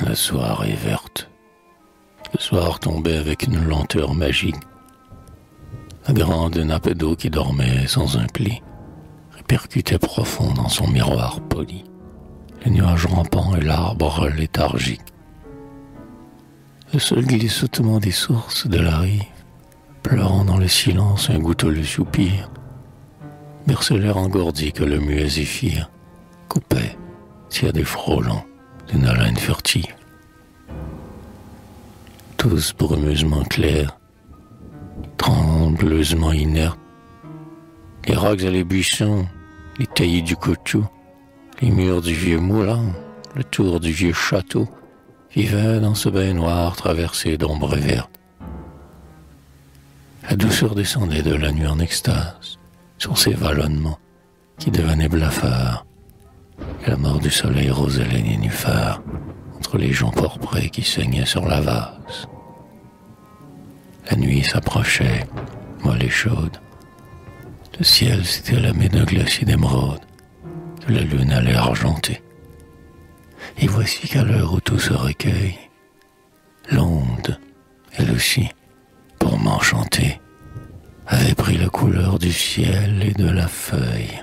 La soirée verte. Le soir tombait avec une lenteur magique. La grande nappe d'eau qui dormait sans un pli répercutait profond dans son miroir poli. Les nuages rampants et l'arbre léthargique. Le seul glissotement des sources de la rive, pleurant dans le silence un goûteux soupir, berçait l'air engourdi que le muet zéphyr coupait, tiers des frôlants, d'une haleine furtive. Tous brumeusement clairs, trembleusement inertes, les rocs et les buissons, les taillis du couteau, les murs du vieux moulin, le tour du vieux château, vivaient dans ce bain noir traversé d'ombres vertes. La douceur descendait de la nuit en extase sur ces vallonnements qui devenaient blafards, la mort du soleil rosait les nénuphars entre les joncs porprés qui saignaient sur la vase. La nuit s'approchait, molle et chaude. Le ciel s'était lamé d'un glacier d'émeraude, de la lune allait argenter. Et voici qu'à l'heure où tout se recueille, l'onde, elle aussi, pour m'enchanter, avait pris la couleur du ciel et de la feuille.